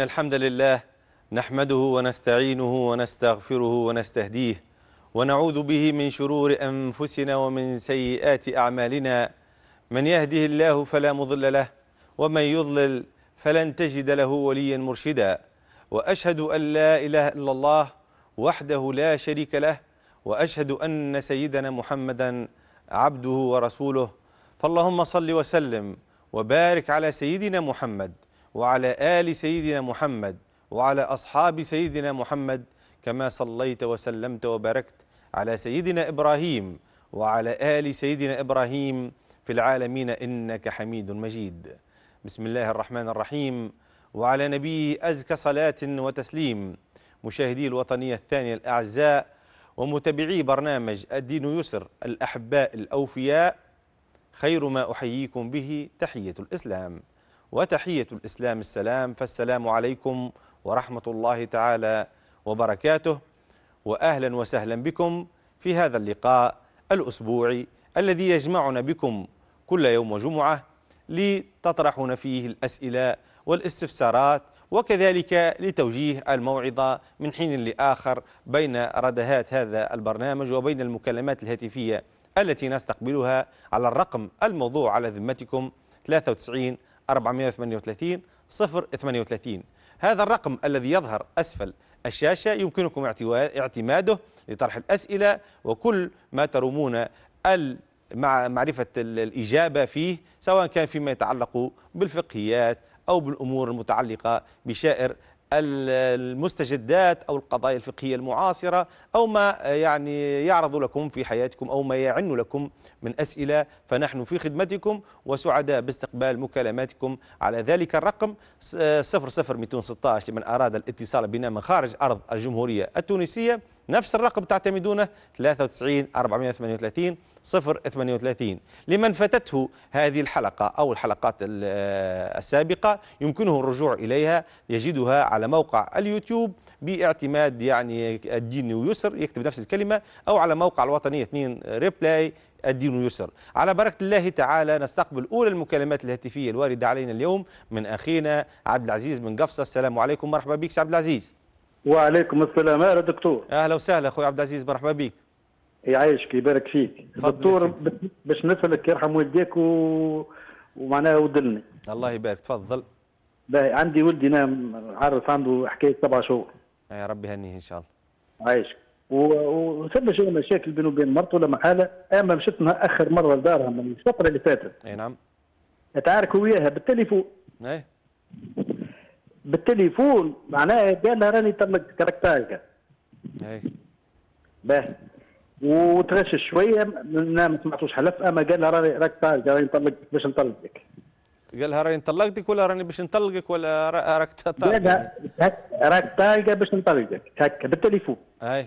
إن الحمد لله نحمده ونستعينه ونستغفره ونستهديه ونعوذ به من شرور أنفسنا ومن سيئات أعمالنا. من يهده الله فلا مضل له ومن يضلل فلن تجد له وليا مرشدا. وأشهد أن لا إله إلا الله وحده لا شريك له وأشهد أن سيدنا محمدا عبده ورسوله. فاللهم صل وسلم وبارك على سيدنا محمد. وعلى آل سيدنا محمد وعلى أصحاب سيدنا محمد كما صليت وسلمت وباركت على سيدنا إبراهيم وعلى آل سيدنا إبراهيم في العالمين إنك حميد مجيد. بسم الله الرحمن الرحيم. وعلى نبيه أزكى صلاة وتسليم. مشاهدي الوطنية الثانية الأعزاء ومتابعي برنامج الدين يسر الأحباء الأوفياء خير ما أحييكم به تحية الإسلام. وتحية الإسلام السلام فالسلام عليكم ورحمة الله تعالى وبركاته. وأهلا وسهلا بكم في هذا اللقاء الأسبوعي الذي يجمعنا بكم كل يوم جمعة لتطرحون فيه الأسئلة والاستفسارات وكذلك لتوجيه الموعظة من حين لآخر بين ردهات هذا البرنامج وبين المكالمات الهاتفية التي نستقبلها على الرقم الموضوع على ذمتكم 93 438 038 هذا الرقم الذي يظهر أسفل الشاشة يمكنكم اعتماده لطرح الأسئلة وكل ما ترومون مع معرفة الإجابة فيه سواء كان فيما يتعلق بالفقهيات أو بالأمور المتعلقة بشائر المستجدات أو القضايا الفقهية المعاصرة أو ما يعني يعرض لكم في حياتكم أو ما يعن لكم من أسئلة. فنحن في خدمتكم وسعداء باستقبال مكالماتكم على ذلك الرقم 00216 لمن أراد الاتصال بنا من خارج أرض الجمهورية التونسية نفس الرقم تعتمدونه 93 438 038 لمن فاتته هذه الحلقة أو الحلقات السابقة يمكنه الرجوع إليها يجدها على موقع اليوتيوب باعتماد يعني الدين يسر يكتب نفس الكلمة أو على موقع الوطنية 2 ريبلاي الدين يسر على بركة الله تعالى نستقبل أولى المكالمات الهاتفية الواردة علينا اليوم من أخينا عبد العزيز من قفصة. السلام عليكم مرحبا بك عبد العزيز. وعليكم السلام. يا دكتور. أهلا وسهلا أخوي عبد العزيز مرحبا بك. يعيشك يبارك فيك دكتور باش نسالك يرحم والديك و... ومعناها ودلني. الله يبارك تفضل. باهي عندي ولدي نام عارف عنده حكاية سبع شهور. يا ربي هنيه إن شاء الله. عايشك. وثم شو مشاكل بينه وبين مرته لما حاله أما مشيت آخر مرة لدارها من الفترة اللي فاتت. أي نعم. اتعاركوا وياها بالتليفون. اي بالتليفون معناها قال لها راني طلقت كاركتايكا اي باهي. وتغشش شوية ما سمعتوش حلف أما قال لها راني راك طالقه راني طلقتك باش نطلقك. قال لها راني نطلقتك ولا راني باش نطلقك ولا راك طالقه؟ قال لها راك طالقة باش نطلقك هكا بالتليفون. أي.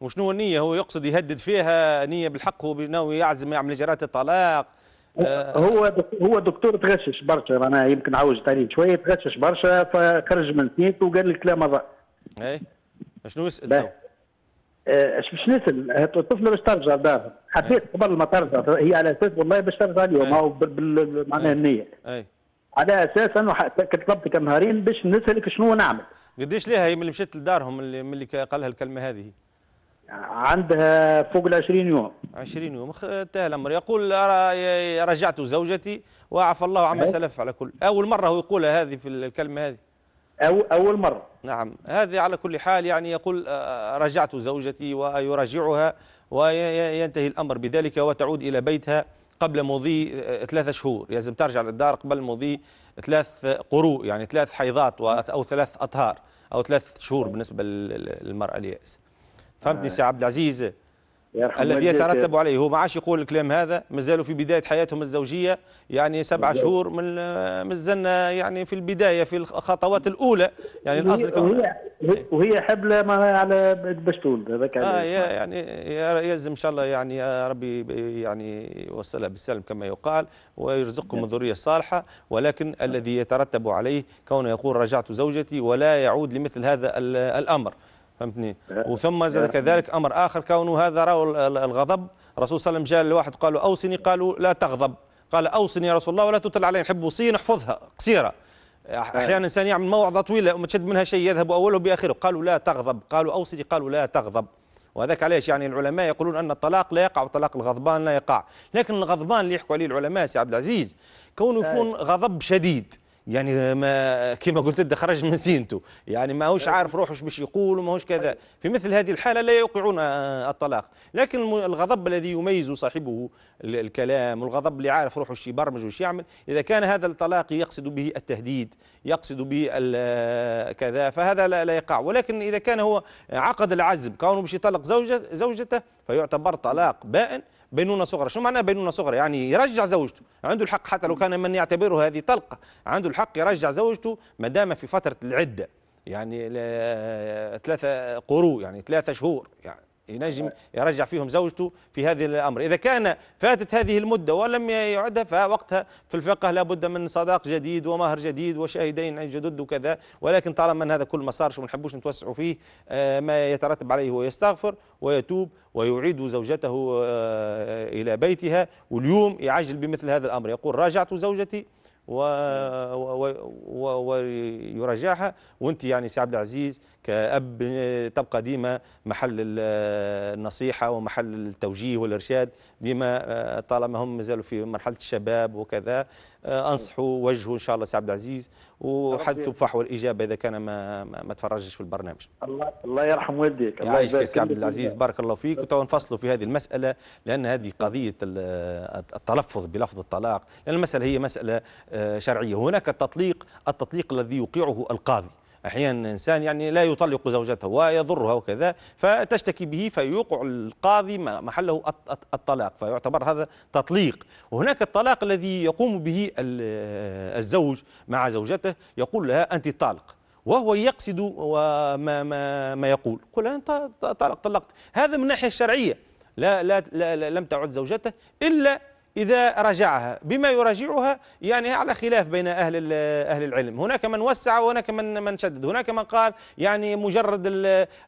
وشنو النية؟ هو يقصد يهدد فيها نية بالحق هو ناوي يعزم يعمل إجراءات الطلاق. هو هو دكتور تغشش برشا معناها يمكن عوج عليه شوية تغشش برشا فخرج من سنيته وقال الكلام هذا. أي. شنو يسأل باش نسال الطفله باش ترجع لدارها حبيت قبل ما ترجع. هي على أساس والله باش ترجع اليوم أو معناها النية. اي على أساس أنه طلبتك نهارين باش نسالك شنو نعمل. قديش لها هي من اللي مشيت لدارهم اللي من اللي قال لها الكلمة هذه؟ عندها فوق ال 20 يوم. 20 يوم. انتهى الأمر. يقول رجعت زوجتي. وعفى الله عما سلف على كل. أول مرة هو يقولها هذه في الكلمة هذه. أو أول مرة. نعم هذه على كل حال يعني يقول رجعت زوجتي ويراجعها وينتهي الأمر بذلك وتعود إلى بيتها قبل مضي ثلاثة شهور. لازم ترجع للدار قبل مضي ثلاث قروء يعني ثلاث حيضات أو ثلاث أطهار أو ثلاث شهور بالنسبة للمرأة اليأس. فهمتني سي عبد العزيز؟ الذي يترتب عليه. هو ما عادش يقول الكلام هذا مازالوا في بداية حياتهم الزوجية يعني سبع شهور من مازلنا يعني في البداية في الخطوات الأولى. يعني الأصل وهي وهي حبلة ما على باش تولد هذاك آه يعني يلزم إن شاء الله يعني يا ربي يعني يوصلها بالسلم كما يقال ويرزقكم الذرية الصالحة. ولكن الذي يترتب عليه كونه يقول رجعت زوجتي ولا يعود لمثل هذا الأمر. فهمتني؟ وثم كذلك أمر آخر كونه هذا راوا الغضب. الرسول صلى الله عليه وسلم جاء لواحد قالوا أوصني قالوا لا تغضب. قال أوصني يا رسول الله ولا تطل علي نحب وصية نحفظها قصيرة. أحيانا الإنسان يعمل موعظة طويلة وما تشد منها شيء يذهب أوله بآخره. قالوا لا تغضب. قالوا اوصدي قالوا لا تغضب. وهذاك علاش؟ يعني العلماء يقولون أن الطلاق لا يقع وطلاق الغضبان لا يقع. لكن الغضبان اللي يحكوا عليه العلماء سي عبد العزيز كونه يكون غضب شديد. يعني ما كما قلت انت خرج من سينته يعني ما هوش عارف روحه باش يقول وما هوش كذا. في مثل هذه الحالة لا يوقعون آه، الطلاق. لكن الغضب الذي يميز صاحبه الكلام والغضب اللي عارف روحه إيش يبرمج وإيش يعمل إذا كان هذا الطلاق يقصد به التهديد يقصد به آه، كذا فهذا لا يقع. ولكن إذا كان هو عقد العزم كونه باش يطلق زوجته فيعتبر طلاق بائن بينونة صغرى. شو معناه بينونة صغرى؟ يعني يرجع زوجته. عنده الحق حتى لو كان من يعتبره هذه طلقة. عنده الحق يرجع زوجته ما دام في فترة العدة. يعني ثلاثة قروء يعني ثلاثة شهور يعني. ينجم يرجع فيهم زوجته في هذه الأمر. إذا كان فاتت هذه المدة ولم يعدها فوقتها في الفقه لابد من صداق جديد ومهر جديد وشاهدين جدد وكذا. ولكن طالما أن هذا كل ما صارش وما نحبوش نتوسعوا فيه آه، ما يترتب عليه هو يستغفر ويتوب ويعيد زوجته آه، إلى بيتها. واليوم يعجل بمثل هذا الأمر. يقول راجعت زوجتي ويرجعها. وانت يعني سي عبد العزيز كأب تبقى ديما محل النصيحة ومحل التوجيه والإرشاد. ديما آه، طالما هم مازالوا في مرحلة الشباب وكذا آه، أنصحوا وجهوا إن شاء الله سي عبد العزيز. وحدثوا بفحوى الإجابة إذا كان ما ما تفرجش في البرنامج. الله الله يرحم والديك. الله يعيشك سي عبد العزيز. بارك الله فيك. وتو نفصلوا في هذه المسألة لأن هذه قضية التلفظ بلفظ الطلاق لأن المسألة هي مسألة آه، شرعية. هناك التطليق التطليق الذي يوقعه القاضي. أحيانا انسان يعني لا يطلق زوجته ويضرها وكذا فتشتكي به فيوقع القاضي محله الطلاق فيعتبر هذا تطليق. وهناك الطلاق الذي يقوم به الزوج مع زوجته يقول لها أنت طالق وهو يقصد وما ما ما يقول. قل انت طلق طلقت. هذا من الناحية الشرعية. لا لا, لا, لم تعد زوجته إلا إذا رجعها بما يراجعها يعني على خلاف بين أهل أهل العلم. هناك من وسع وهناك من من شدد. هناك من قال يعني مجرد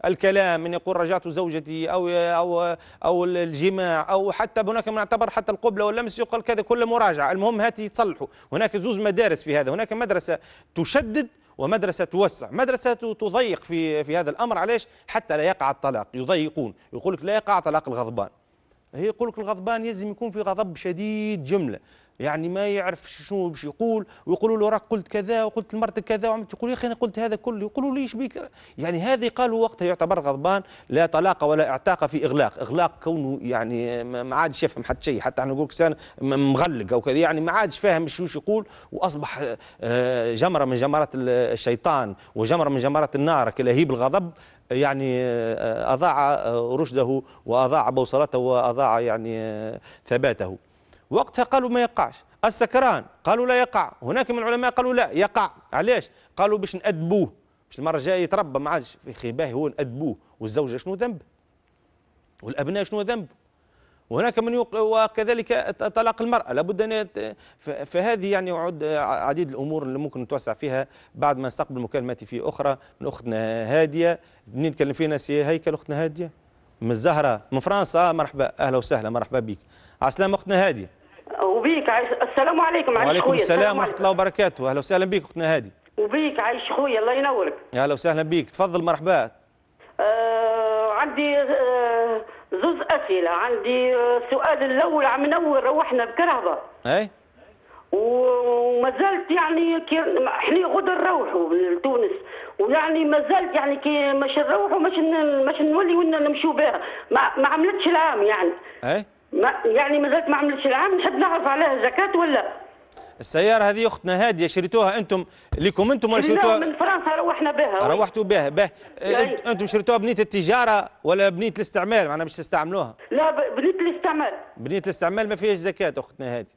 الكلام من يقول رجعت زوجتي أو أو أو الجماع أو حتى هناك من اعتبر حتى القبلة واللمس يقال كذا كل مراجعة. المهم هاتي يتصلحوا هناك زوز مدارس في هذا. هناك مدرسة تشدد ومدرسة توسع. مدرسة تضيق في في هذا الأمر. علاش حتى لا يقع الطلاق. يضيقون. يقول لك لا يقع طلاق الغضبان. هي يقول لك الغضبان يلزم يكون في غضب شديد جملة. يعني ما يعرف شنو باش يقول ويقولوا له راك قلت كذا وقلت لمرتك كذا وعملت يقول يا أخي أنا قلت هذا كله يقولوا ليش بيك؟ يعني هذه قالوا وقتها يعتبر غضبان لا طلاق ولا اعتاق في إغلاق. إغلاق كونه يعني ما عادش يفهم حتى شيء. حتى إحنا نقول لك مغلق أو كذا يعني ما عادش فاهم شو يقول. وأصبح آه، جمرة من جمرات الشيطان وجمرة من جمرات النار كلهيب الغضب يعني آه، أضاع آه، رشده وأضاع بوصلته وأضاع يعني آه، ثباته. وقتها قالوا ما يقعش. السكران قالوا لا يقع. هناك من العلماء قالوا لا يقع. علاش؟ قالوا باش نأدبوه. باش المرة الجاية يتربى. ما عادش في خباه هو نأدبوه. والزوجة شنو ذنب؟ والأبناء شنو ذنب؟ وهناك من يوق... وكذلك طلاق المرأة. لابد أن فهذه يعني يعد عديد الأمور اللي ممكن نتوسع فيها بعد ما نستقبل مكالمات في أخرى من أختنا هادية. نتكلم فينا سي هيكل أختنا هادية. من الزهرة من فرنسا. مرحبا أهلا وسهلا مرحبا بك. عسلامة أختنا هادية. وبيك عايش السلام عليكم وعليكم السلام ورحمة الله وبركاته. أهلا وسهلا بك أختنا هادية. وبيك عايش خويا الله ينورك. أهلا وسهلا بك. تفضل مرحبا. آه عندي آه زوز أسئلة. عندي السؤال الأول عم نور روحنا بكرهبه أي؟ وما زلت يعني كي إحنا غدا نروحوا لتونس. ويعني ما زلت يعني كي مش نروحوا مش مش نولي ونا نمشوا بها. ما, ما عملتش العام يعني. أي؟ ما يعني ما زلت ما عملتش العام. نحب نعرف عليها زكاة ولا السيارة هذه أختنا هادية شريتوها أنتم لكم أنتم ولا شريتوها؟ من فرنسا روحنا بها. روحتوا بها به. أنتم شريتوها بنية التجارة ولا بنية الاستعمال؟ معناها باش تستعملوها؟ لا بنية الاستعمال. بنية الاستعمال ما فيهاش زكاة أختنا هادي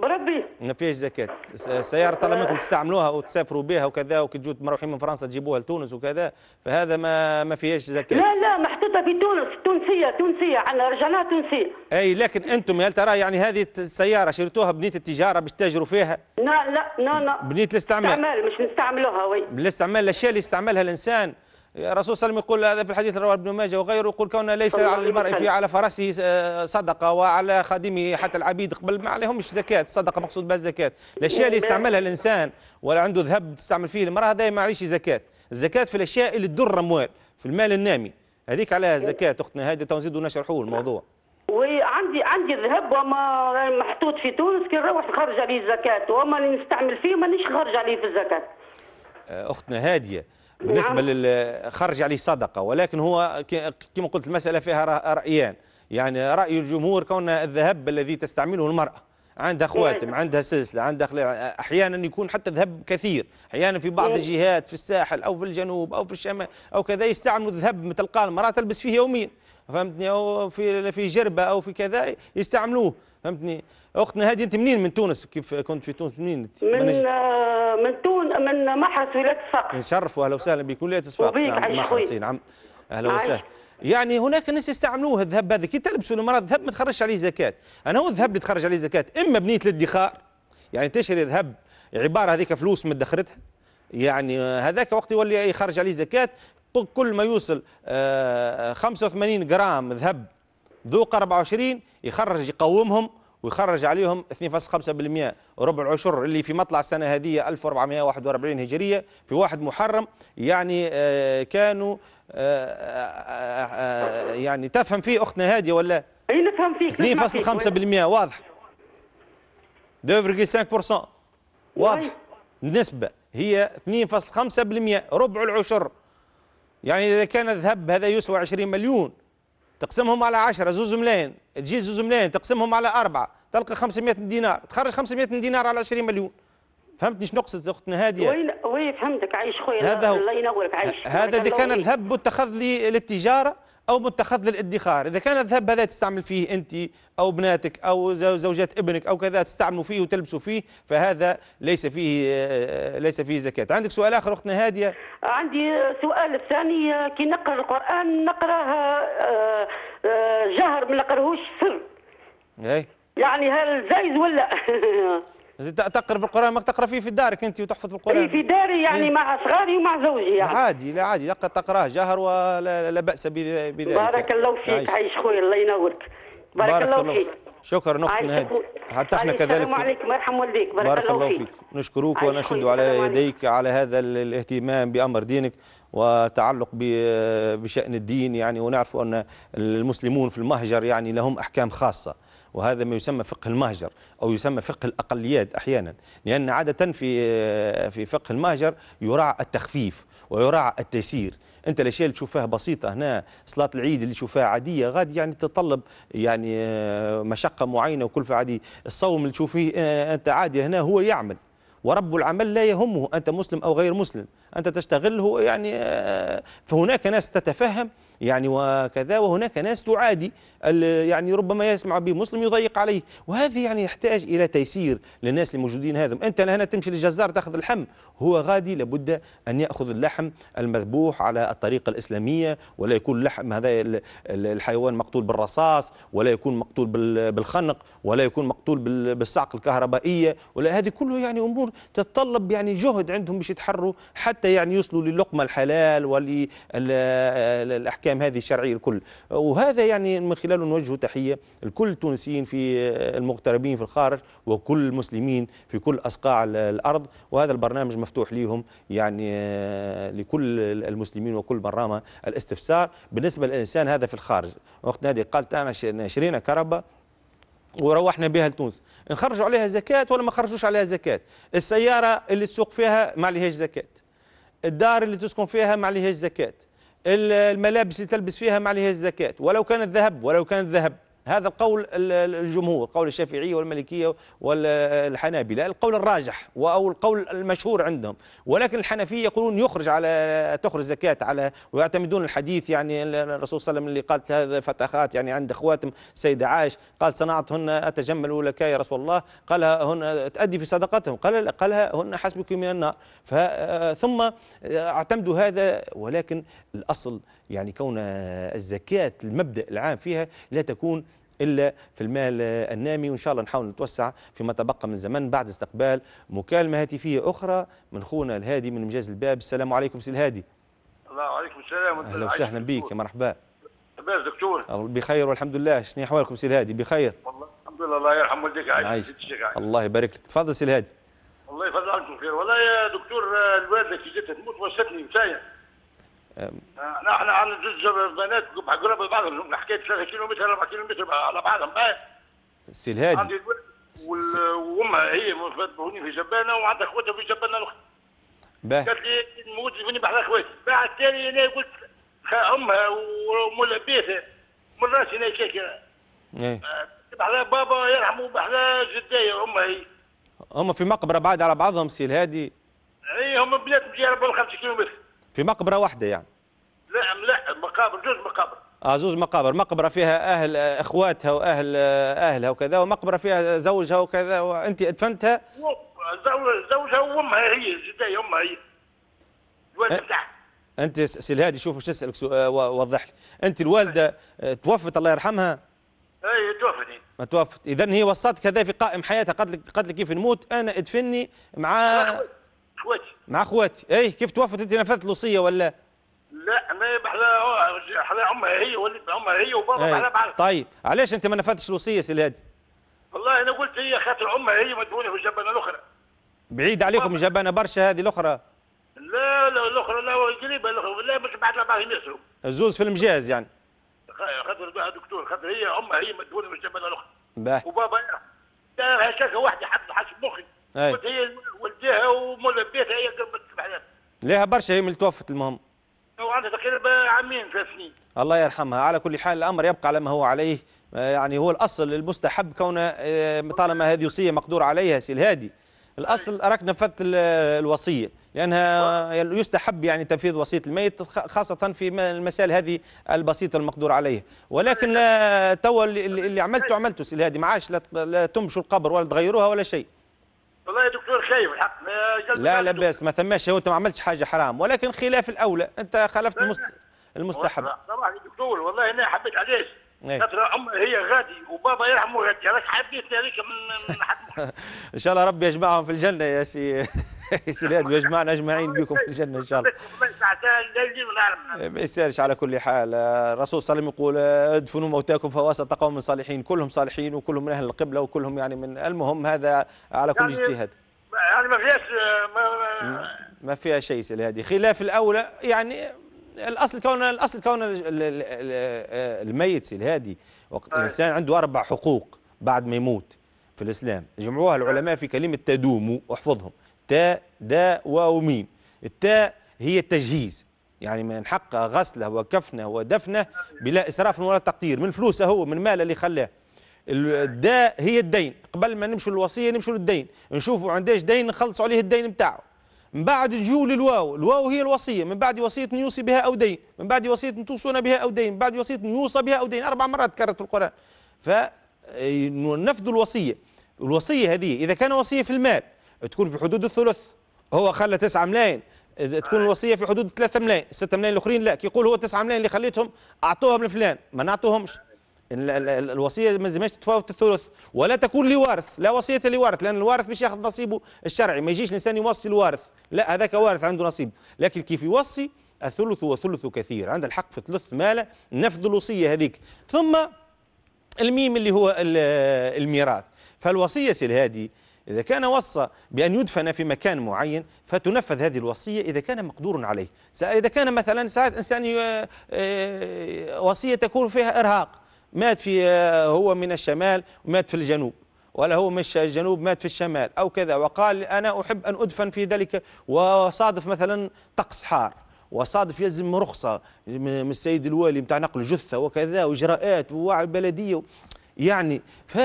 بربي. ما فيهاش زكاة السيارة طالما انكم تستعملوها وتسافروا بها وكذا وكي تجوا مروحين من فرنسا تجيبوها لتونس وكذا فهذا ما ما فيهاش زكاة لا لا محطوطة في تونس تونسية تونسية عندنا رجعناها تونسية. أي لكن أنتم هل ترى يعني هذه السيارة شريتوها بنية التجارة باش تتاجروا فيها؟ لا لا لا لا. بنية الاستعمال. استعمال مش نستعملوها وي. بالاستعمال الأشياء اللي يستعملها الإنسان. الرسول صلى الله عليه وسلم يقول هذا في الحديث رواه ابن ماجه وغيره يقول كون ليس على المرء في. على فرسه صدقة وعلى خادمه حتى العبيد قبل ما عليهمش زكاة الصدقه مقصود بها الزكاة. الأشياء اللي يستعملها الإنسان ولا عنده ذهب تستعمل فيه المرأة هذا ما عليش زكاة. الزكاة في الأشياء اللي تدر اموال في المال النامي. هذيك عليها زكاة أختنا هذه تو نزيدوا نشرحوا الموضوع. وعندي عندي ذهب وما محطوط في تونس كي نروح نخرج عليه الزكاة. وما اللي نستعمل فيه مانيش خارج عليه في الزكاة. آه، أختنا هذية بالنسبة نعم. لل خرج عليه صدقة ولكن هو كما قلت المسألة فيها رأيان. يعني رأي الجمهور كون الذهب الذي تستعمله المرأة عندها خواتم عندها سلسلة عندها خلخال أحيانا يكون حتى ذهب كثير. أحيانا في بعض مم. الجهات في الساحل أو في الجنوب أو في الشمال أو كذا يستعملوا الذهب تلقاه المرأة تلبس فيه يوميا. فهمتني؟ أو في في جربة أو في كذا يستعملوه. فهمتني؟ اختنا هذه أنت منين؟ من تونس كيف كنت في تونس؟ منين؟ انت من آه، من تون من محرس ولاية الصقر نشرف وأهلا وسهلا بكم ولاية صفاقس نعم. حسين نعم أهلا. وسهلا. يعني هناك ناس يستعملوه الذهب هذا. كي تلبسوا المرأة الذهب ما تخرجش عليه زكاة. أنا هو الذهب اللي تخرج عليه زكاة. إما بنية الادخار يعني تشري ذهب عبارة هذيك فلوس مدخرتها يعني آه، هذاك وقت يولي يخرج عليه زكاة. ق- كل ما يوصل آه، 85 جرام ذهب ذوق 24 يخرج يقومهم. ويخرج عليهم 2.5% ربع العشر اللي في مطلع السنة هذه 1441 هجرية في واحد محرم. يعني آه، كانوا آه، آه، يعني تفهم فيه أختنا هادية ولا؟ أي نفهم فيك. 2.5% واضح. 2.5% واضح. وي. النسبة هي 2.5% ربع العشر. يعني إذا كان الذهب هذا يسوى 20 مليون. تقسمهم على 10 زوز ملايين تجي زوز ملايين تقسمهم على أربعة تلقى 500 دينار تخرج 500 دينار على 20 مليون. فهمتني شنو نقصد أختنا هادية؟ وين وين فهمتك؟ عايش خويا هذا. الله ينورك عايش. هذا بارك كان متخذ لي- للتجارة. أو متخذ للادخار. إذا كان الذهب هذا تستعمل فيه أنت أو بناتك أو زو- زوجات ابنك أو كذا تستعملوا فيه وتلبسوا فيه فهذا ليس فيه آه، ليس فيه زكاة. عندك سؤال آخر أختنا هادية عندي سؤال الثاني. كي نقرأ القرآن نقراه آه، آه، جهر ما نقرأهوش سر. يعني هل جايز ولا تقرا في القرآن ما تقرأ فيه في دارك أنت وتحفظ في اي القرآن في داري يعني إيه. مع صغاري ومع زوجي يعني. عادي لا عادي تق- تقرأه جهر ولا لا بذ- بذلك. بارك الله فيك عايش. خويا الله ينورك. بارك, الله فيك. شكرا عايش أختنا هادي. حتى إحنا كذلك. السلام عليكم يرحم والديك. بارك, بارك الله فيك. نشكرك عايش ونشد على. يديك على هذا ال- الاهتمام بأمر دينك وتعلق ب- بشأن الدين يعني. ونعرف أن المسلمون في المهجر يعني لهم أحكام خاصة. وهذا ما يسمى فقه المهجر أو يسمى فقه الأقليات أحيانا لأن عادة في في فقه المهجر يراعى التخفيف ويراعى التيسير. أنت الأشياء اللي تشوفها بسيطة هنا صلاة العيد اللي تشوفها عادية غادي يعني تتطلب يعني مشقة معينة وكلفه عاديه الصوم اللي تشوفيه آه، أنت عادي هنا هو يعمل. ورب العمل لا يهمه أنت مسلم أو غير مسلم. أنت تشتغل هو يعني آه، فهناك ناس تتفهم يعني وكذا وهناك ناس تعادي يعني ربما يسمع به مسلم يضيق عليه. وهذه يعني يحتاج إلى تيسير للناس الموجودين هذم. أنت هنا تمشي للجزار تأخذ اللحم. هو غادي لابد أن يأخذ اللحم المذبوح على الطريقة الإسلامية ولا يكون لحم هذا ال- ال- الحيوان مقتول بالرصاص ولا يكون مقتول بال- بالخنق ولا يكون مقتول بال- بالصعق الكهربائية. ولا هذه كله يعني أمور تتطلب يعني جهد عندهم باش يتحروا حتى يعني يوصلوا للقمة الحلال وللاحكام هذه الشرعية الكل. وهذا يعني من خلاله نوجه تحية لكل التونسيين في المغتربين في الخارج وكل المسلمين في كل أصقاع ال- الأرض. وهذا البرنامج مفتوح لهم يعني آه، لكل المسلمين وكل من رام الاستفسار. بالنسبة للإنسان هذا في الخارج وقت نادي قالت انا شرينا كهرباء وروحنا بها لتونس. نخرجوا عليها زكاة ولا ما خرجوش عليها زكاة. السيارة اللي تسوق فيها ما عليهاش زكاة. الدار اللي تسكن فيها ما عليهاش زكاة. ال- الملابس اللي تلبس فيها ما عليهاش زكاة ولو كانت ذهب ولو كانت ذهب هذا القول ال- ال- الجمهور قول الشافعية والمالكية والحنابلة القول الراجح أو القول المشهور عندهم. ولكن الحنفية يقولون يخرج على تخرج زكاة على ويعتمدون الحديث يعني الرسول صلى الله عليه وسلم اللي قالت هذا فتخات يعني عند اخواتم سيدة عائش قال صنعتهن أتجمل لك يا رسول الله. قال هن تأدي في صدقتهم قال لا قالها هن حسبك من النار. ثم اعتمدوا هذا. ولكن الأصل يعني كون الزكاة المبدأ العام فيها لا تكون إلا في المال النامي وإن شاء الله نحاول نتوسع فيما تبقى من زمن بعد استقبال مكالمة هاتفية أخرى من خونا الهادي من مجاز الباب. السلام عليكم سي الهادي. الله عليكم السلام أهلا وسهلا بك يا مرحبا. لاباس دكتور. بخير والحمد لله. شنو أحوالكم سي الهادي؟ بخير. والله الحمد لله الله يرحم والديك عايش. الله يبارك لك. تفضل سي الهادي. الله يفضل عنكم خير. والله يا دكتور الوالدة كي جت تموت وصتني مسايا إحنا عندنا زوج بنات قرب بعضهم حكيت 3 كيلو متر 4 كيلو متر على بعضهم سي الهادي. عندي وامها هي هوني في جبانة وعندها اخوتها في جبانة الأخرى. باه قالت لي نموت فيني بحال اخواتي بعد تالي أنا قلت أمها ومولا بيتها من راسي أنا كيك. إيه. بحال بابا يرحمه بحال جدايا أمها هي. هم في مقبرة بعاد على بعضهم سي الهادي. اي هم بلاد مجيرة بال 5 كيلو متر. في مقبرة واحدة يعني. لا لا مقابر جوج مقابر. آه زوج مقابر. مقبرة فيها أهل آه، إخواتها وأهل آه، أهلها وكذا ومقبرة فيها زوجها وكذا وأنت أدفنتها؟ زوجها وأمها هي جدايا أمها هي. الوالد أه. بتاعها. أنت الهادي شوف وش اسألك سؤال وضح لي. أنت الوالدة آه، توفت الله يرحمها؟ اي توفني ما توفت. اذا هي وصتك كذا في قائم حياتها. قالت لك قالت لك كيف نموت؟ أنا ادفني مع مع اخواتي. اي كيف توفت أنت؟ نفذت الوصية ولا؟ لا ما بحال بحال أمها هي ولد أمها هي وبابا أي. بعض طيب علاش أنت ما نفذتش الوصية سي الهادي؟ والله أنا قلت هي خاطر أمها هي مدفونه في الجبانه الأخرى. بعيد عليكم جبانه برشا هذه الأخرى. لا لا الأخرى لا قريبه الأخرى لا مش بعد بعضهم يسروا الزوز في المجاز يعني. خاطر دكتور خاطر هي أمها هي مدفونه في الجبانه الأخرى. باه. وبابا هكاك واحدة حتى حسب مخي. قلت هي والديها ومولا بيتها هي قربت بحالها ليها برشا هي من اللي توفت المهم وعندها تقريبا عامين ثلاث سنين. الله يرحمها. على كل حال الأمر يبقى على ما هو عليه. آه، يعني هو الأصل المستحب كونه آه، طالما هذه وصية مقدور عليها سي الهادي. الأصل اراك نفذت ال- الوصية. لأنها يستحب يعني تنفيذ وصية الميت خاصة في المسائل هذه البسيطة المقدور عليها. ولكن لا توا اللي, عملته عملته سي الهادي. ما عادش لا تمشوا القبر ولا تغيروها ولا شيء. والله يا دكتور خايف الحق. لا لا. باس ما ثماش هو انت ما عملتش حاجة حرام. ولكن خلاف الأولى انت خالفت المست... المستحب. طبعا يا دكتور والله أنا حبيت علاش؟ إيه. خاطر امها هي غادي وبابا يرحمه غادي. راك حبيتني هذيك من من حد إن شاء الله ربي يجمعهم في الجنة يا سي. الهادي ويجمعنا اجمعين بكم في الجنة إن شاء الله. ما. يسألش على كل حال. آه، الرسول صلى الله عليه وسلم يقول آه، ادفنوا موتاكم فواسط قوم صالحين. كلهم صالحين وكلهم من أهل القبلة وكلهم يعني من المهم هذا على كل يعني- اجتهاد. يعني ما فيهاش ما- ما فيها شيء سي الهادي خلاف الأولى يعني الأصل كون الأصل كون ال- ال- ال- ال- الميت سي الهادي. الإنسان عنده أربع حقوق بعد ما يموت في الإسلام. جمعوها العلماء في كلمة تدوم وأحفظهم. تاء داء واو ميم. التاء هي التجهيز. يعني من حقه غسله وكفنه ودفنه بلا إسراف ولا تقدير. من فلوسه هو من ماله اللي خلاه الداء هي الدين. قبل ما نمشوا للوصية نمشوا للدين. نشوفوا عنداش دين نخلصوا عليه الدين بتاعه. من بعد نجيو للواو الواو هي الوصية. من بعد وصية يوصي بها أو دين. من بعد وصية توصون بها أو دين. من بعد وصية يوصى بها أو دين. أربع مرات تكررت في القرآن. فنفذ الوصية. الوصية هذه إذا كان وصية في المال تكون في حدود الثلث. هو خلى 9 ملايين تكون الوصية في حدود 3 ملايين 6 ملايين الأخرين لا. كي يقول هو 9 ملايين اللي خليتهم أعطوهم لفلان. ما نعطوهمش. ال- ال- ال- الوصية ما لازمش تتفاوت الثلث. ولا تكون لوارث لا وصية لوارث لأن الوارث باش ياخذ نصيبه الشرعي. ما يجيش الإنسان يوصي الوارث. لا هذاك وارث عنده نصيب. لكن كيف يوصي؟ الثلث وثلث كثير. عنده الحق في ثلث ماله نفذ الوصية هذيك. ثم الميم اللي هو ال- الميراث. فالوصية سي الهادي إذا كان وصى بأن يدفن في مكان معين فتنفذ هذه الوصية إذا كان مقدور عليه. إذا كان مثلا ساعات إنسان آه، وصية تكون فيها إرهاق مات في آه، هو من الشمال ومات في الجنوب ولا هو مش الجنوب مات في الشمال أو كذا وقال أنا أحب أن أدفن في ذلك وصادف مثلا طقس حار وصادف يلزم رخصة من من السيد الوالي بتاع نقل جثة وكذا وإجراءات ووعي البلدية يعني ف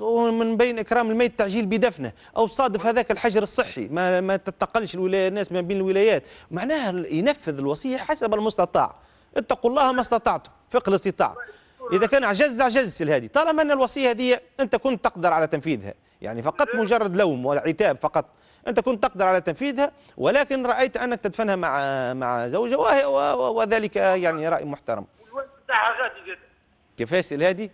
ومن بين إكرام الميت تعجيل بدفنه أو صادف هذاك الحجر الصحي ما ما تتقلش الولاية الناس ما بين الولايات. معناها ينفذ الوصية حسب المستطاع. اتقوا الله ما استطعتم فقه الاستطاعه إذا كان عجز عجز الهادي طالما أن الوصية هذه أنت كنت تقدر على تنفيذها. يعني فقط مجرد لوم وعتاب فقط. أنت كنت تقدر على تنفيذها ولكن رأيت أنك تدفنها مع مع و- وذلك يعني رأي محترم. غادي كيفاش الهادي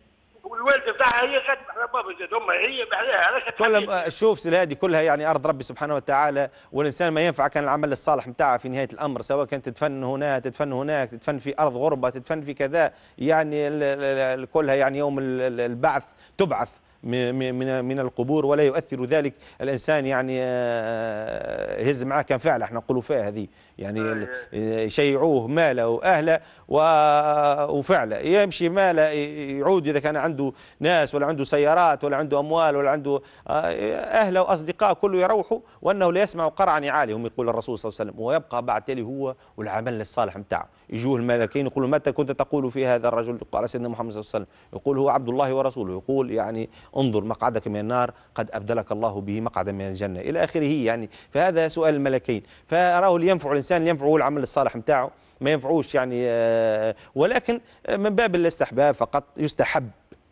والوالده بتاعها هي خدمه على بابا زاد امها هي بعدها علاش كلها شوف سي هذه كلها يعني أرض ربي سبحانه وتعالى والإنسان ما ينفع كان العمل الصالح نتاعه في نهاية الأمر سواء كانت تدفن هنا تدفن هناك تدفن في أرض غربة تدفن في كذا. يعني كلها يعني يوم ال- ال- البعث تبعث من من القبور ولا يؤثر ذلك. الإنسان يعني آه، يهز معاه كان فعله إحنا نقولوا فيها هذه. يعني يشيعوه ماله وأهله و- وفعله. يمشي ماله يعود إذا كان عنده ناس ولا عنده سيارات ولا عنده أموال ولا عنده آه، أهله وأصدقاء كله يروحوا وأنه لا يسمع قرع نعالهم يقول الرسول صلى الله عليه وسلم ويبقى بعد تالي هو والعمل الصالح نتاعه يجوه الملكين يقولوا متى كنت تقول في هذا الرجل؟ على سيدنا محمد صلى الله عليه وسلم. يقول هو عبد الله ورسوله. يقول يعني انظر مقعدك من النار قد أبدلك الله به مقعدا من الجنة. إلى آخره يعني. فهذا سؤال الملكين. فراه لينفع الإنسان لينفع هو العمل الصالح نتاعه ما ينفعوش يعني آه، ولكن من باب الاستحباب فقط يستحب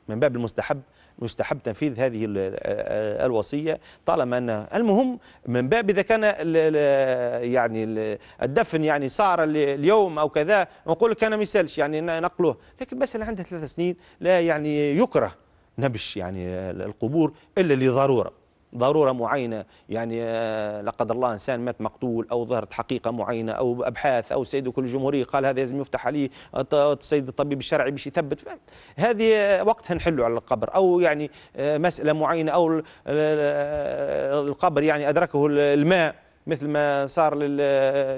من باب المستحب يستحب تنفيذ هذه ال- الوصية طالما ان المهم من باب إذا كان يعني ال- الدفن يعني صار ال- اليوم أو كذا نقول لك أنا ما يسألش يعني ن- نقلوه لكن بس اللي عنده ثلاث سنين لا يعني يكره نبش يعني القبور إلا لضرورة. ضرورة معينة يعني آه، لا قدر الله إنسان مات مقتول أو ظهرت حقيقة معينة أو أبحاث أو السيد كل الجمهوريه قال هذا لازم يفتح عليه الط- السيد الطبيب الشرعي باش يثبت؟ هذه آه، وقتها نحلوا على القبر أو يعني آه، مسألة معينة أو ال- ال- القبر يعني أدركه ال- الماء مثل ما صار لل-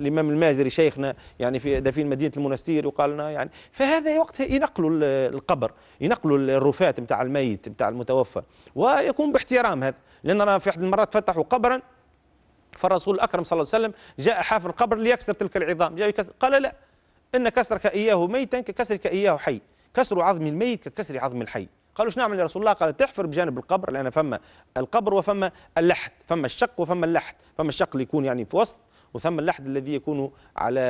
الإمام المازري شيخنا يعني في دفين مدينة المنستير وقال لنا يعني فهذا وقتها ينقلوا ال- القبر ينقلوا الرفات نتاع الميت نتاع المتوفى ويكون باحترام هذا لأن أنا في أحد المرات فتحوا قبرا فالرسول الأكرم صلى الله عليه وسلم جاء حافر القبر ليكسر تلك العظام. جاء يكسر قال لا إن كسرك إياه ميتا ككسرك إياه حي كسر عظم الميت ككسر عظم الحي. قالوا إيش نعمل يا رسول الله؟ قال تحفر بجانب القبر لأن فما القبر وفما اللحد فما الشق وفما اللحد فما الشق اللي يكون يعني في وسط وثم اللحد الذي يكون على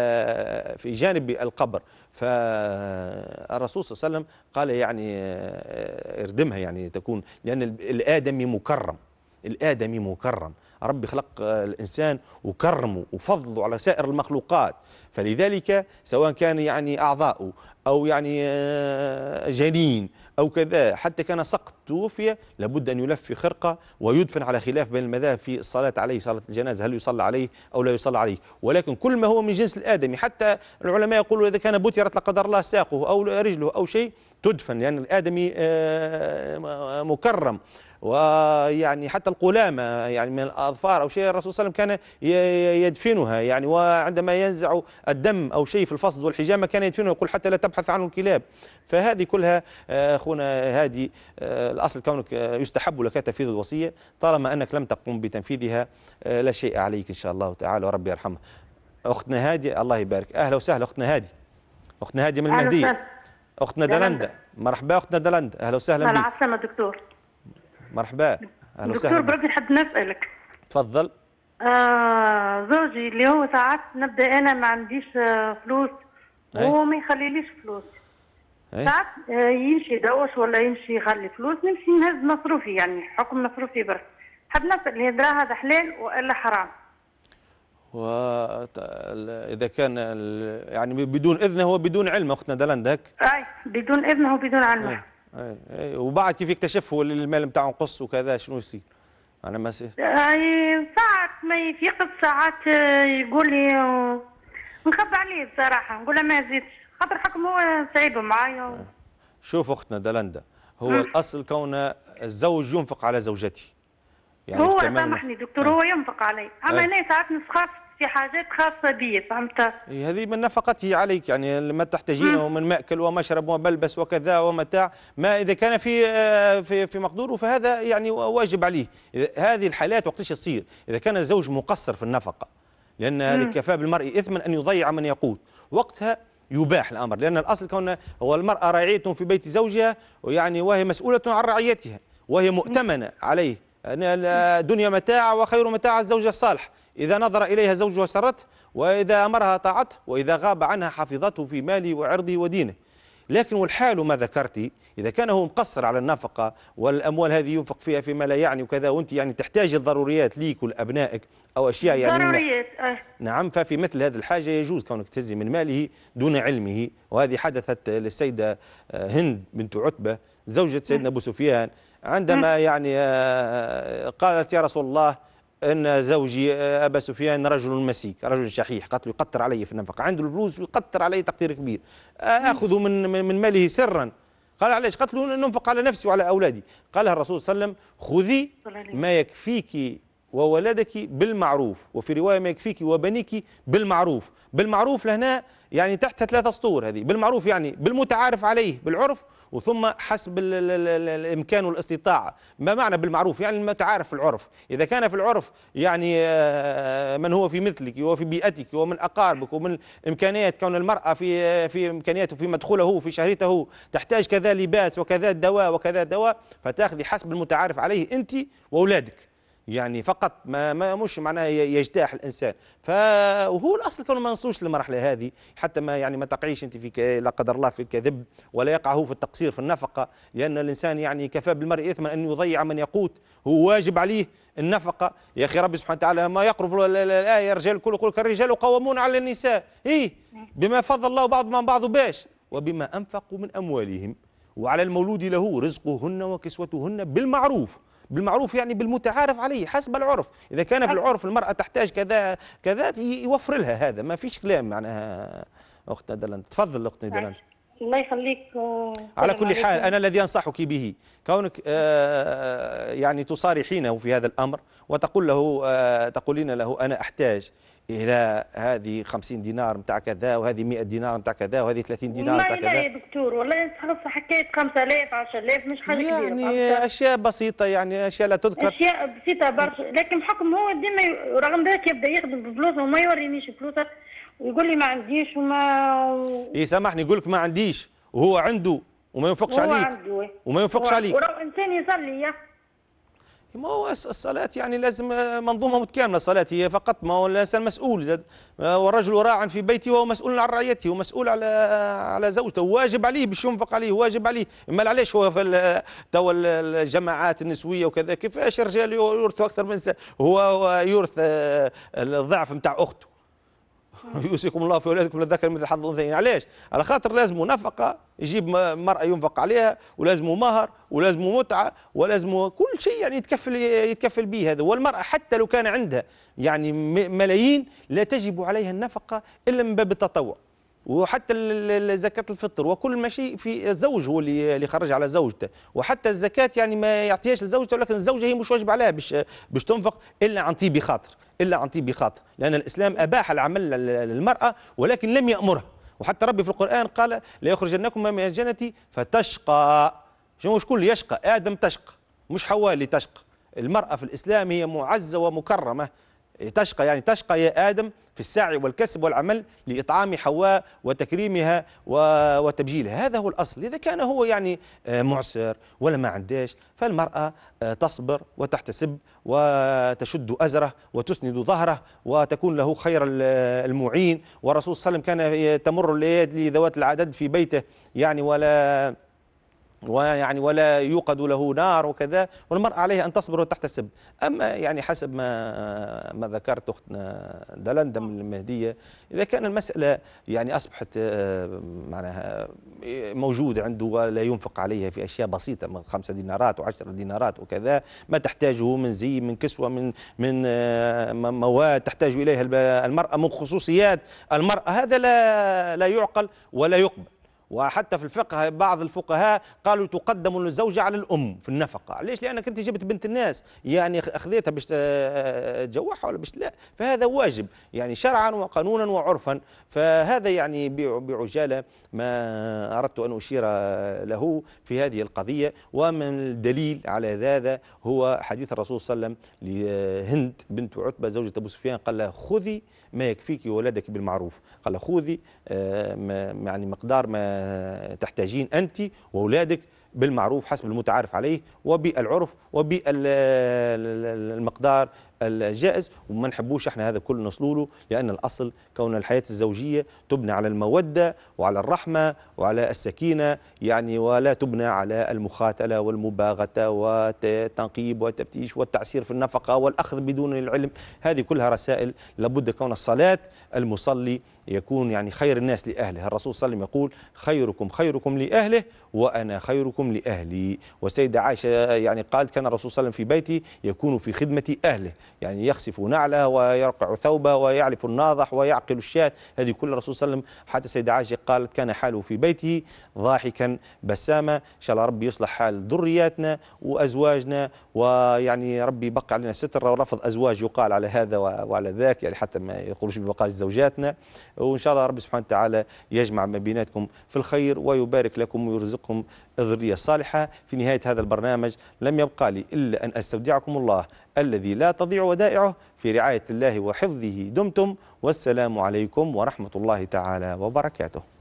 في جانب القبر. فالرسول صلى الله عليه وسلم قال يعني آه، اردمها يعني تكون لأن الآدمي مكرم. الآدمي مكرم. ربي خلق آه، الإنسان وكرمه وفضله على سائر المخلوقات. فلذلك سواء كان يعني أعضاؤه أو يعني آه، جنين أو كذا حتى كان سقط توفي لابد أن يلف في خرقة ويدفن على خلاف بين المذاهب في الصلاة عليه صلاة الجنازة هل يصلى عليه أو لا يصلى عليه. ولكن كل ما هو من جنس الآدمي حتى العلماء يقولوا إذا كان بترت لا قدر الله ساقه أو رجله أو شيء تدفن لأن الآدمي آه، مكرم. ويعني حتى القلامة يعني من الأظفار أو شيء الرسول صلى الله عليه وسلم كان يدفنها يعني وعندما ينزع الدم أو شيء في الفصد والحجامة كان يدفنه يقول حتى لا تبحث عنه الكلاب. فهذه كلها آه، أخونا هادي آه، الأصل كونك آه، يستحب لك تنفيذ الوصية طالما أنك لم تقم بتنفيذها لا شيء عليك إن شاء الله تعالى وربي يرحمها أختنا هادي الله يبارك. أهلا وسهلا أختنا هادي. أختنا هادي من المهدية. أختنا دلندا. مرحبا أختنا دلندا أهلا وسهلا بك السلامة دكتور. مرحبا. دكتور وسهلا. بك بربي نحب نسألك. تفضل. آه زوجي اللي هو ساعات نبدأ أنا ما عنديش آه فلوس. وهو ما يخليليش فلوس. ساعات آه يمشي يدوش ولا يمشي يخلي فلوس نمشي نهز مصروفي يعني حكم مصروفي برك حب نسأل الهدرة هذا حلال وإلا حرام؟ وإذا كان يعني بدون إذنه هو بدون علم أختنا دلندا هيك أي بدون إذنه وبدون علمه. أي. أي. وبعد كيف يكتشفوا اللي المال بتاعهم قص وكذا شنو يصير أنا ما سي... اي ساعات ما يفيق ساعات آه، يقول لي آه، نخبى عليه بصراحة نقول له ما زيدش خاطر حكم هو سعيد معايا شوف أختنا دلندا هو الأصل كون الزوج ينفق على زوجته يعني هو سامحني دكتور هو ينفق علي أما أي. أنا ساعات نسخف في حاجات خاصة بي فهمت؟ إيه، هذه من نفقته عليك يعني ما تحتاجينه من مأكل ومشرب وملبس وكذا ومتاع. ما إذا كان في آه، في في مقدوره فهذا يعني واجب عليه. هذه الحالات وقتاش تصير؟ إذا كان الزوج مقصر في النفقة لأن هذه كفى بالمرء إثما أن يضيع من يقود. وقتها يباح الأمر لأن الأصل كون هو المرأة راعية في بيت زوجها ويعني وهي مسؤولة عن رعيتها وهي مؤتمنة عليه. الدنيا متاع وخير متاع الزوجة الصالح. إذا نظر إليها زوجها سرته وإذا أمرها طاعته وإذا غاب عنها حفظته في ماله وعرضه ودينه. لكن والحال ما ذكرتي إذا كان هو مقصر على النفقة والأموال هذه ينفق فيها فيما لا يعني وكذا وأنت يعني تحتاج الضروريات ليك ولأبنائك أو أشياء يعني ضروريات آه. نعم ففي مثل هذه الحاجة يجوز كونك تهزي من ماله دون علمه. وهذه حدثت للسيدة آه، هند بنت عتبة زوجة سيدنا أبو سفيان. عندما يعني آه، قالت يا رسول الله أن زوجي آه، أبا سفيان رجل مسيك رجل شحيح قالت له يقطر علي في النفقه عنده الفلوس ويقطر علي تقدير كبير. أخذ من من من ماله سرا. قال علاش؟ قالت له ننفق على نفسي وعلى أولادي. قالها الرسول صلى الله عليه وسلم خذي ما يكفيك وولدك بالمعروف وفي رواية ما يكفيك وبنيك بالمعروف. بالمعروف لهنا يعني تحت ثلاثة سطور هذه. بالمعروف يعني بالمتعارف عليه بالعرف وثم حسب ال ال ال الإمكان والاستطاعة. ما معنى بالمعروف؟ يعني المتعارف في العرف. إذا كان في العرف يعني آه، من هو في مثلك وفي بيئتك ومن أقاربك ومن إمكانيات كون المرأة في في إمكانياته في مدخوله في شهرته تحتاج كذا لباس وكذا دواء وكذا دواء فتاخذي حسب المتعارف عليه أنت وأولادك. يعني فقط ما, ما مش معناها يجتاح الإنسان. فهو الأصل كانوا ما نصوش للمرحلة هذه حتى ما يعني ما تقعيش أنت في لا قدر الله في الكذب ولا يقع هو في التقصير في النفقة لأن الإنسان يعني كفى بالمرء اثما أن يضيع من يقوت هو واجب عليه النفقة. يا أخي ربي سبحانه وتعالى ما يقرف الآية الرجال كل يقول الرجال قوامون على النساء. إيه؟ بما فضل الله بعض من بعض باش. وبما أنفقوا من أموالهم. وعلى المولود له رزقهن وكسوتهن بالمعروف. بالمعروف يعني بالمتعارف عليه حسب العرف. إذا كان في العرف المرأة تحتاج كذا كذا يوفر لها هذا. ما فيش كلام معناها اختنا دلنت تفضل اختنا دلنت الله يخليك على كل حال أنا الذي أنصحك به كونك آه يعني تصارحينه في هذا الأمر وتقول له آه تقولين له أنا أحتاج إلى هذه 50 دينار نتاع كذا وهذه 100 دينار نتاع كذا وهذه 30 دينار نتاع كذا لا يا دكتور والله خلاص حكيت 5000 10000 مش حاجة يعني كبيرة يعني أشياء بسيطة يعني أشياء لا تذكر. أشياء بسيطة برشا لكن بحكم هو ديما رغم ذلك يبدأ يخدم بفلوسه وما يورينيش فلوسه ويقول لي ما عنديش وما اي سامحني يقول لك ما عنديش وهو عنده وما ينفقش هو عليك. عنده وما ينفقش هو- عليك. ولو إنسان يصلي يا. ما هو الص- الصلاة يعني لازم آه، منظومة متكاملة الصلاة هي فقط ما هو الإنسان مسؤول. زاد آه، والرجل راع في بيته وهو مسؤول عن رعيته ومسؤول على على زوجته. واجب عليه باش ينفق عليه واجب عليه. إما علاش هو في توا ال- الجماعات النسوية وكذا؟ كيفاش الرجال يورثوا أكثر من هو يورث آه، الضعف نتاع أخته؟ يوصيكم الله في اولادكم للذكر مثل حظ الأنثيين. علاش على خاطر لازموا نفقة يجيب مرأة ينفق عليها ولازموا مهر ولازموا متعة ولازموا كل شيء يعني يتكفل يتكفل به هذا. والمرأة حتى لو كان عندها يعني ملايين لا تجب عليها النفقة إلا من باب التطوع. وحتى زكاة الفطر وكل ما شيء في الزوج هو اللي يخرج على زوجته. وحتى الزكاة يعني ما يعطيهاش لزوجته لكن الزوجة هي مش واجب عليها باش باش تنفق إلا عن طيب خاطر إلا عن طيب خاطر. لأن الإسلام أباح العمل لل- للمرأة ولكن لم يأمرها. وحتى ربي في القرآن قال لا يخرجنكم من الجنة فتشقى. شنو شكون اللي يشقى؟ آدم تشقى مش حواء اللي تشقى. المرأة في الإسلام هي معزة ومكرمة. تشقى يعني تشقى يا آدم في السعي والكسب والعمل لإطعام حواء وتكريمها وتبجيلها. هذا هو الأصل. إذا كان هو يعني آه، معسر ولا ما عنداش فالمرأة آه، تصبر وتحتسب وتشد أزره وتسند ظهره وتكون له خير ال- المعين. والرسول صلى الله عليه وسلم كان تمر الليالي ذوات العدد في بيته يعني ولا ويعني ولا يوقد له نار وكذا والمرأة عليها أن تصبر وتحتسب أما يعني حسب ما ما ذكرت أختنا دلندم المهدية إذا كان المسألة يعني أصبحت آه، معناها موجودة عنده ولا ينفق عليها في أشياء بسيطة من خمسة دينارات وعشرة دينارات وكذا ما تحتاجه من زي من كسوة من من آه، مواد تحتاج إليها المرأة من خصوصيات المرأة هذا لا لا يعقل ولا يقبل. وحتى في الفقه بعض الفقهاء قالوا تقدم الزوجة على الأم في النفقة. ليش؟ لأنك أنت جبت بنت الناس يعني أخذتها باش تجوعها ولا باش لا؟ فهذا واجب يعني شرعا وقانونا وعرفا. فهذا يعني بع- بعجالة ما أردت أن أشير له في هذه القضية. ومن الدليل على هذا هو حديث الرسول صلى الله عليه وسلم لهند بنت عتبة زوجة أبو سفيان قال لها خذي ما يكفيك ولدك بالمعروف. قال خذي آه، يعني مقدار ما تحتاجين أنت وأولادك بالمعروف حسب المتعارف عليه وبالعرف وبالمقدار الجائز وما نحبوش إحنا هذا كله نصلوله لأن الأصل كون الحياة الزوجية تبنى على المودة وعلى الرحمة وعلى السكينة يعني ولا تبنى على المخاتلة والمباغتة والتنقيب والتفتيش والتعسير في النفقة والأخذ بدون العلم. هذه كلها رسائل لابد كون الصلاة المصلي يكون يعني خير الناس لأهله. الرسول صلى الله عليه وسلم يقول خيركم خيركم لأهله وأنا خيركم لأهلي. والسيده عائشة يعني قالت كان الرسول صلى الله عليه وسلم في بيته يكون في خدمة أهله. يعني يخسف نعله ويرقع ثوبه ويعلف الناضح ويعقل الشاة. هذه كل الرسول صلى الله عليه وسلم حتى السيده عائشة قالت كان حاله في بيته ضاحكا بسامة. إن شاء الله ربي يصلح حال ذرياتنا وأزواجنا ويعني ربي يبقى علينا ستر ورفض أزواج يقال على هذا وعلى ذاك يعني حتى ما يقولوش ببقاء زوجاتنا. وإن شاء الله ربي سبحانه وتعالى يجمع ما بيناتكم في الخير ويبارك لكم ويرزقكم الذريه الصالحه في نهاية هذا البرنامج لم يبقى لي إلا أن أستودعكم الله. الذي لا تضيع ودائعه في رعاية الله وحفظه. دمتم. والسلام عليكم ورحمة الله تعالى وبركاته.